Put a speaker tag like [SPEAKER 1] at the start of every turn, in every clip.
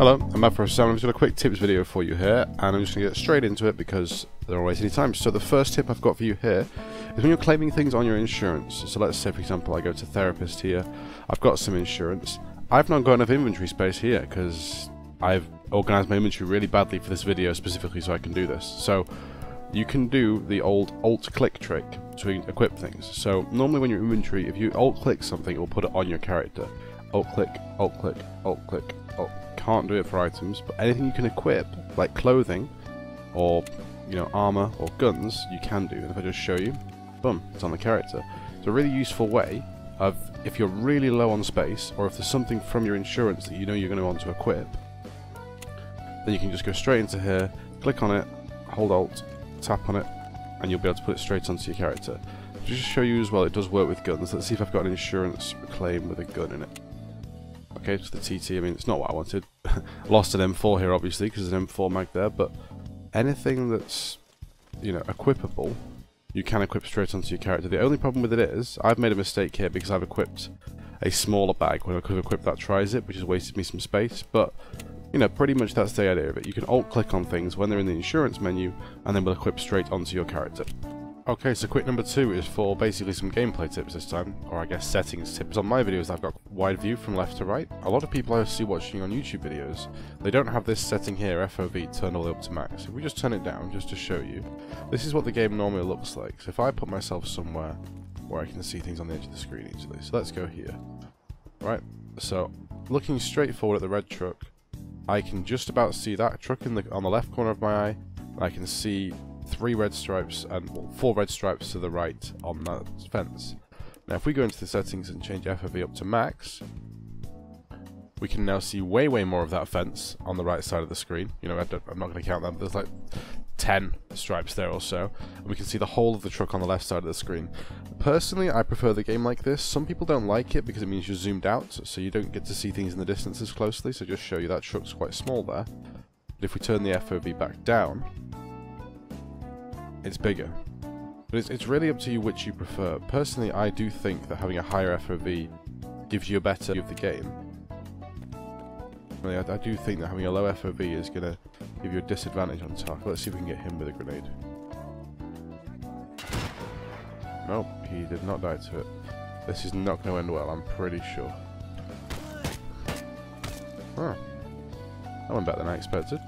[SPEAKER 1] Hello, I'm Matt Frost. I'm just got a quick tips video for you here, and I'm just going to get straight into it because there are always any time. So the first tip I've got for you here is when you're claiming things on your insurance. So let's say, for example, I go to therapist here. I've got some insurance. I've not got enough inventory space here because I've organized my inventory really badly for this video specifically so I can do this. So you can do the old alt-click trick to equip things. So normally when your inventory, if you alt-click something, it will put it on your character. Alt-click, alt-click, alt-click, alt can't do it for items, but anything you can equip, like clothing, or you know armor or guns, you can do. And if I just show you, boom, it's on the character. It's a really useful way of if you're really low on space, or if there's something from your insurance that you know you're going to want to equip, then you can just go straight into here, click on it, hold Alt, tap on it, and you'll be able to put it straight onto your character. Just to show you as well, it does work with guns. Let's see if I've got an insurance claim with a gun in it. Okay, it's the TT. I mean, it's not what I wanted. Lost an M4 here, obviously, because an M4 mag there, but anything that's, you know, equipable, you can equip straight onto your character. The only problem with it is, I've made a mistake here because I've equipped a smaller bag when I could have equipped that Trizip, which has wasted me some space, but, you know, pretty much that's the idea of it. You can alt-click on things when they're in the insurance menu, and then we'll equip straight onto your character. Okay, so quick number two is for basically some gameplay tips this time, or I guess settings tips. On my videos I've got wide view from left to right. A lot of people I see watching on YouTube videos, they don't have this setting here, FOV, turned all the way up to max. If we just turn it down, just to show you, this is what the game normally looks like. So if I put myself somewhere where I can see things on the edge of the screen easily, so let's go here. Right, so looking straight forward at the red truck, I can just about see that truck in the on the left corner of my eye, I can see three red stripes and well, four red stripes to the right on that fence. Now if we go into the settings and change FOV up to max, we can now see way way more of that fence on the right side of the screen. You know, I am not going to count them, there's like 10 stripes there or so. And we can see the whole of the truck on the left side of the screen. Personally, I prefer the game like this. Some people don't like it because it means you're zoomed out, so you don't get to see things in the distance as closely, so just show you that truck's quite small there. But if we turn the FOV back down, it's bigger. But it's, it's really up to you which you prefer. Personally, I do think that having a higher FOV gives you a better view of the game. I, do think that having a low FOV is going to give you a disadvantage on target. Let's see if we can get him with a grenade. Nope, he did not die to it. This is not going to end well, I'm pretty sure. Huh. That went better than I expected.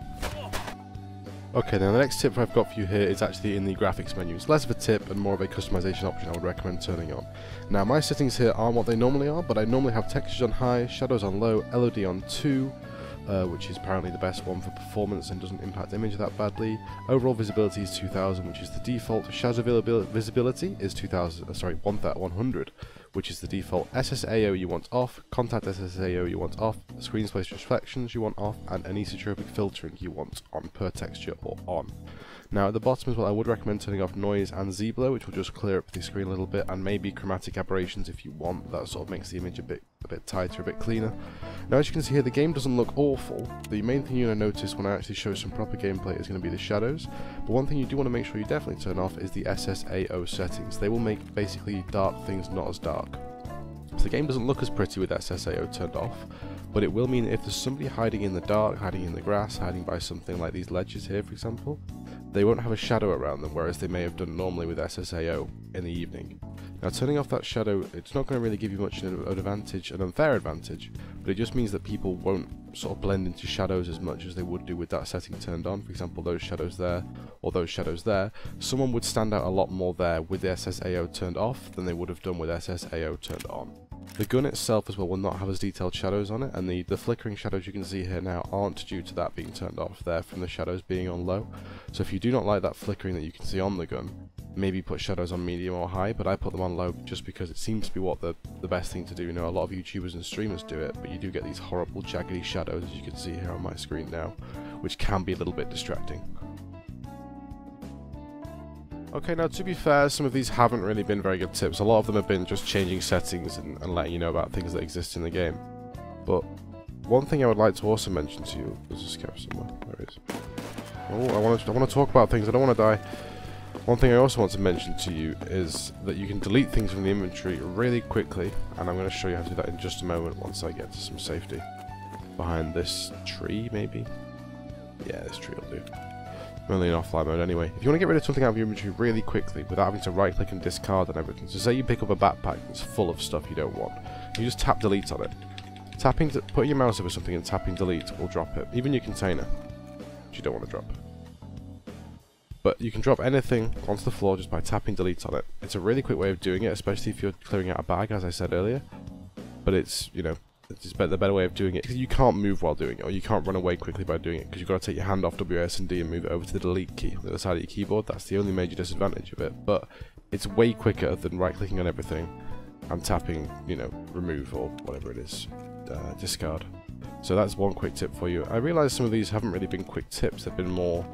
[SPEAKER 1] Okay, now the next tip I've got for you here is actually in the graphics menu. It's less of a tip and more of a customization option I would recommend turning on. Now my settings here aren't what they normally are, but I normally have textures on high, shadows on low, LOD on 2, uh, which is apparently the best one for performance and doesn't impact image that badly. Overall visibility is 2000, which is the default. Shadow visibility is 2000, uh, sorry, 100, which is the default. SSAO you want off, contact SSAO you want off, screen space reflections you want off, and anisotropic filtering you want on per texture or on. Now at the bottom as well I would recommend turning off noise and Z-Blur which will just clear up the screen a little bit and maybe chromatic aberrations if you want, that sort of makes the image a bit a bit tighter, a bit cleaner. Now as you can see here the game doesn't look awful, the main thing you're going to notice when I actually show some proper gameplay is going to be the shadows, but one thing you do want to make sure you definitely turn off is the SSAO settings, they will make basically dark things not as dark. So the game doesn't look as pretty with SSAO turned off, but it will mean if there's somebody hiding in the dark, hiding in the grass, hiding by something like these ledges here for example, they won't have a shadow around them, whereas they may have done normally with SSAO in the evening. Now turning off that shadow, it's not going to really give you much of an advantage, an unfair advantage, but it just means that people won't sort of blend into shadows as much as they would do with that setting turned on. For example, those shadows there, or those shadows there, someone would stand out a lot more there with the SSAO turned off than they would have done with SSAO turned on. The gun itself as well will not have as detailed shadows on it, and the, the flickering shadows you can see here now aren't due to that being turned off there from the shadows being on low. So if you do not like that flickering that you can see on the gun, maybe put shadows on medium or high, but I put them on low just because it seems to be what the, the best thing to do. You know, a lot of YouTubers and streamers do it, but you do get these horrible jaggedy shadows as you can see here on my screen now, which can be a little bit distracting. Okay, now to be fair, some of these haven't really been very good tips. A lot of them have been just changing settings and, and letting you know about things that exist in the game. But one thing I would like to also mention to you, there's a scarab somewhere, there it is. Oh, I want to, I want to talk about things, I don't want to die. One thing I also want to mention to you is that you can delete things from the inventory really quickly, and I'm going to show you how to do that in just a moment once I get to some safety. behind this tree, maybe. Yeah, this tree will do. Only in offline mode anyway. If you want to get rid of something out of your inventory really quickly without having to right click and discard and everything, so say you pick up a backpack that's full of stuff you don't want, you just tap delete on it. Tapping, to put your mouse over something and tapping delete will drop it, even your container, which you don't want to drop. But you can drop anything onto the floor just by tapping delete on it. It's a really quick way of doing it, especially if you're clearing out a bag, as I said earlier. But it's, you know, it's the better way of doing it because you can't move while doing it, or you can't run away quickly by doing it because you've got to take your hand off WS and D and move it over to the delete key on the other side of your keyboard. That's the only major disadvantage of it, but it's way quicker than right-clicking on everything and tapping, you know, remove or whatever it is, uh, discard. So that's one quick tip for you. I realise some of these haven't really been quick tips; they've been more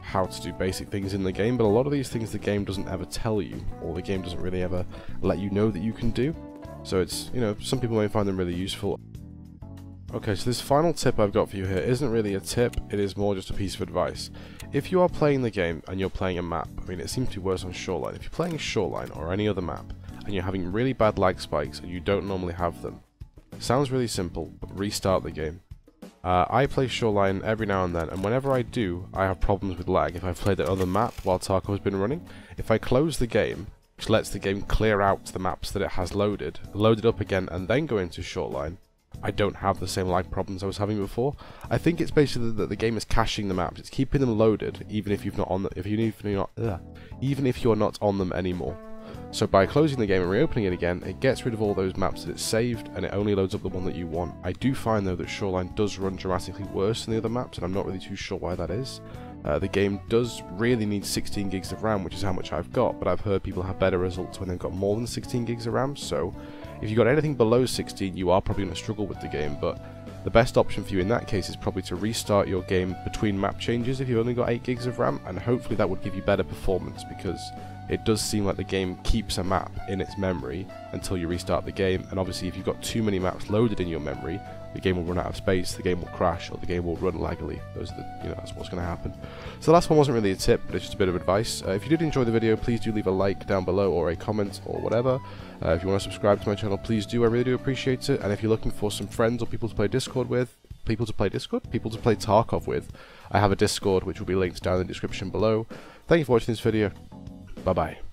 [SPEAKER 1] how to do basic things in the game, but a lot of these things the game doesn't ever tell you, or the game doesn't really ever let you know that you can do. So it's, you know, some people may find them really useful. Okay, so this final tip I've got for you here isn't really a tip, it is more just a piece of advice. If you are playing the game and you're playing a map, I mean it seems to be worse on Shoreline, if you're playing Shoreline or any other map, and you're having really bad lag spikes and you don't normally have them, sounds really simple, but restart the game. Uh, I play Shoreline every now and then, and whenever I do, I have problems with lag if I've played that other map while Tarkov has been running. If I close the game, which lets the game clear out the maps that it has loaded, load it up again, and then go into Shoreline, I don't have the same lag problems I was having before. I think it's basically that the game is caching the maps. It's keeping them loaded, even if you've not on if you if you're not even if you're not on them anymore. So by closing the game and reopening it again, it gets rid of all those maps that it's saved, and it only loads up the one that you want. I do find though that Shoreline does run dramatically worse than the other maps, and I'm not really too sure why that is. Uh, the game does really need 16 gigs of RAM, which is how much I've got, but I've heard people have better results when they've got more than 16 gigs of RAM, so if you've got anything below 16, you are probably going to struggle with the game, but the best option for you in that case is probably to restart your game between map changes if you've only got 8 gigs of RAM, and hopefully that would give you better performance, because it does seem like the game keeps a map in its memory until you restart the game, and obviously if you've got too many maps loaded in your memory, the game will run out of space, the game will crash, or the game will run laggily. Those the, you know, that's what's going to happen. So the last one wasn't really a tip, but it's just a bit of advice. Uh, if you did enjoy the video, please do leave a like down below or a comment or whatever. Uh, if you want to subscribe to my channel, please do. I really do appreciate it. And if you're looking for some friends or people to play Discord with, people to play Discord, people to play Tarkov with, I have a Discord which will be linked down in the description below. Thank you for watching this video. Bye bye.